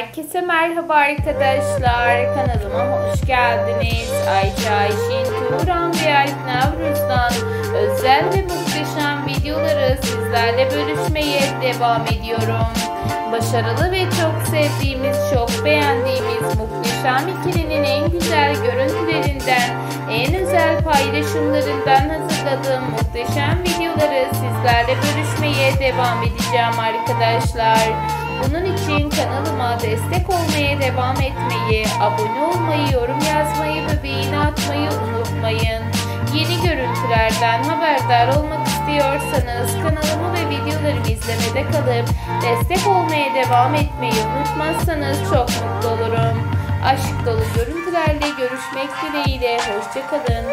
Herkese merhaba arkadaşlar. Kanalıma hoş geldiniz. Ayça Ayşin Turan ve Alp Navruz'dan özel ve muhteşem videoları sizlerle bölüşmeye devam ediyorum. Başarılı ve çok sevdiğimiz, çok beğendiğimiz muhteşem ikilinin en güzel görüntülerinden, en özel paylaşımlarından hazırladığım muhteşem videoları sizlerle bölüşmeye devam edeceğim arkadaşlar. Bunun için kanalıma destek olmaya devam etmeyi, abone olmayı, yorum yazmayı ve beğeni atmayı unutmayın. Yeni görüntülerden haberdar olmak istiyorsanız kanalımı ve videolarımı izlemede kalıp destek olmaya devam etmeyi unutmazsanız çok mutlu olurum. Aşk dolu görüntülerle görüşmek dileğiyle. Hoşçakalın.